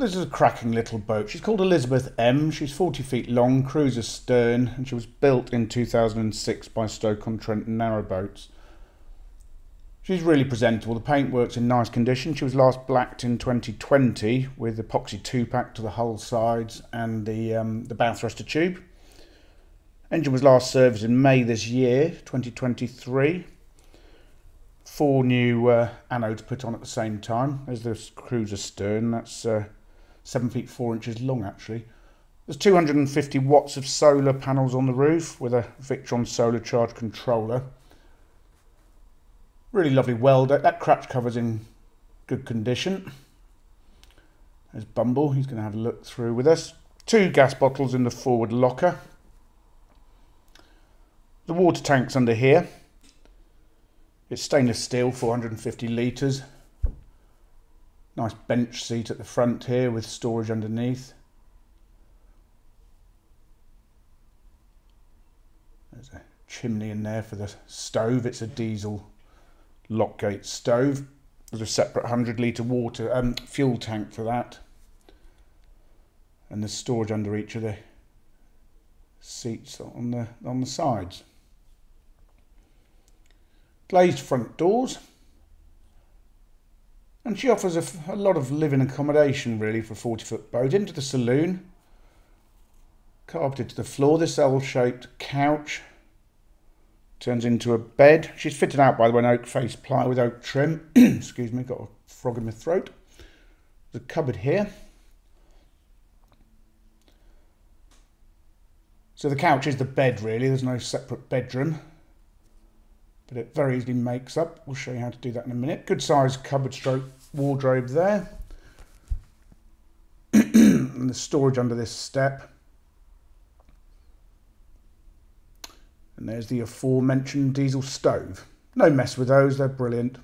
Well, this is a cracking little boat. She's called Elizabeth Em. She's 40 feet long, cruiser stern, and she was built in 2006 by Stoke-on-Trent Narrowboats. She's really presentable. The paintwork's in nice condition. She was last blacked in 2020 with epoxy two-pack to the hull sides and the, um, the bow thruster tube. Engine was last serviced in May this year, 2023. Four new uh, anodes put on at the same time. There's the cruiser stern. That's uh, 7 feet 4 inches long actually. There's 250 watts of solar panels on the roof with a Victron solar charge controller. Really lovely welder. That cratch cover's in good condition. There's Bumble, he's going to have a look through with us. Two gas bottles in the forward locker. The water tank's under here. It's stainless steel, 450 litres. Nice bench seat at the front here with storage underneath. There's a chimney in there for the stove. It's a diesel Lockgate stove. There's a separate 100 litre water um, fuel tank for that. And there's storage under each of the seats on the on the sides. Glazed front doors. And she offers a, lot of living accommodation really for a 40 foot boat. Into the saloon. Carpeted to the floor, this L-shaped couch Turns into a bed. She's fitted out, by the way, an oak face ply with oak trim. Excuse me, got a frog in my throat. A cupboard here. So the couch is the bed, really. There's no separate bedroom. But it very easily makes up. We'll show you how to do that in a minute. Good sized cupboard stroke wardrobe there. and the storage under this step. And there's the aforementioned diesel stove. No mess with those, they're brilliant.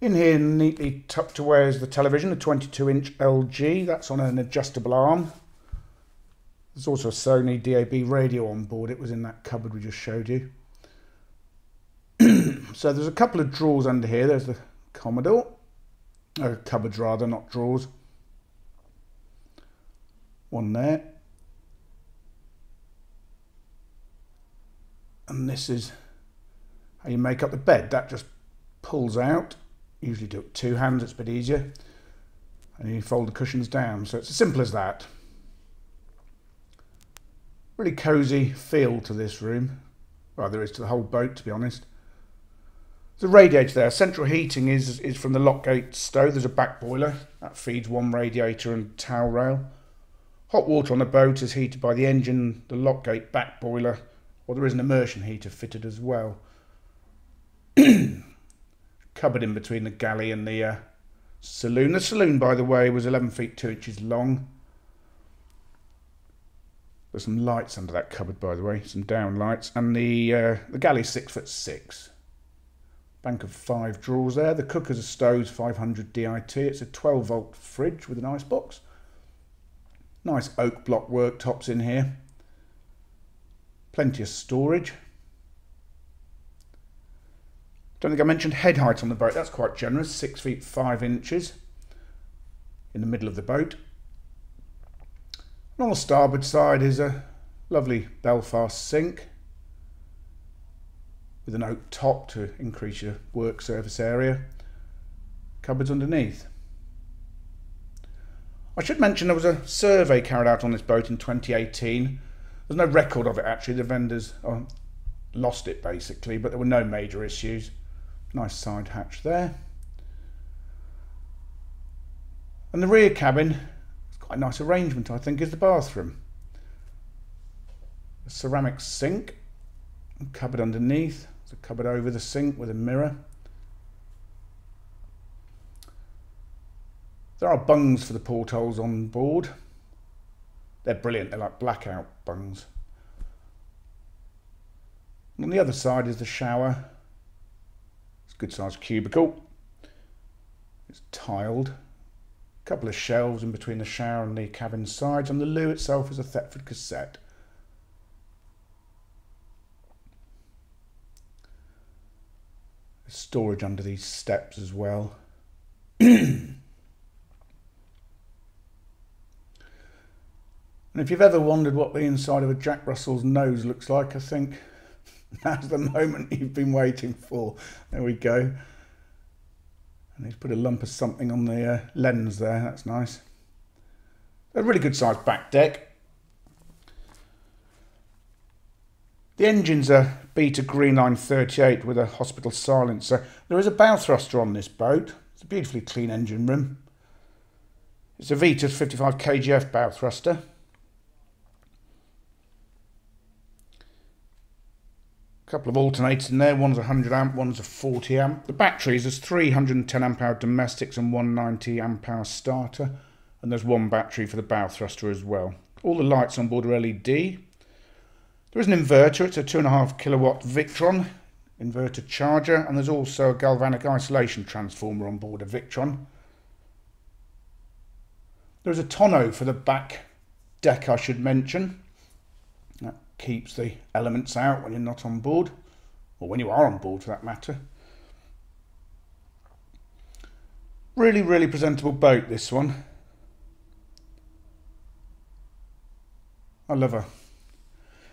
In here, neatly tucked away is the television, a 22 inch LG. That's on an adjustable arm. There's also a Sony DAB radio on board. It was in that cupboard we just showed you. So there's a couple of drawers under here. There's the Commodore. a cupboard rather, not drawers. One there. and this is how you make up the bed. That just pulls out. Usually do it with two hands, it's a bit easier. And you fold the cushions down. So it's as simple as that. Really cosy feel to this room. Well, there is to the whole boat, to be honest. A radiator there. Central heating is, is from the Lockgate stove. There's a back boiler. That feeds one radiator and towel rail. Hot water on the boat is heated by the engine, the Lockgate back boiler, or there is an immersion heater fitted as well. Cupboard in between the galley and the uh, saloon. The saloon, by the way, was 11 feet 2 inches long. There's some lights under that cupboard, by the way, some down lights. And the uh, the galley's 6 foot 6. Bank of five drawers there. The cooker's a Stoves 500 DIT. It's a 12 volt fridge with an ice box. Nice oak block worktops in here. Plenty of storage. Don't think I mentioned head height on the boat. That's quite generous, six feet five inches in the middle of the boat. And on the starboard side is a lovely Belfast sink with an oak top to increase your work surface area. Cupboards underneath. I should mention there was a survey carried out on this boat in 2018 there's no record of it actually. The vendors oh, lost it basically, but there were no major issues. Nice side hatch there. And the rear cabin, it's quite a nice arrangement I think, is the bathroom. A ceramic sink, cupboard underneath, a cupboard over the sink with a mirror. There are bungs for the portholes on board. They're brilliant. They're like blackout bungs. And on the other side is the shower. It's a good sized cubicle. It's tiled. A couple of shelves in between the shower and the cabin sides. And the loo itself is a Thetford cassette. Storage under these steps as well. And if you've ever wondered what the inside of a Jack Russell's nose looks like, I think that's the moment you've been waiting for. There we go. And he's put a lump of something on the uh, lens there, that's nice. A really good sized back deck. The engine's a Beta Greenline 38 with a hospital silencer. There is a bow thruster on this boat. It's a beautifully clean engine room. It's a Vetus 55 kgf bow thruster. A couple of alternators in there. One's a 100 amp, one's a 40 amp. The batteries, there's 310 amp hour domestics and 190 amp hour starter. And there's one battery for the bow thruster as well. All the lights on board are LED. There is an inverter. It's a 2.5 kilowatt Victron inverter charger. And there's also a galvanic isolation transformer on board a Victron. There's a tonneau for the back deck, I should mention. That keeps the elements out when you're not on board, or when you are on board for that matter. Really, really presentable boat, this one. I love her.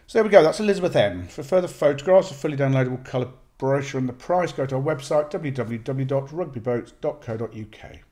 So there we go, that's Elizabeth Em. For further photographs, a fully downloadable colour brochure and the price, go to our website www.rugbyboats.co.uk.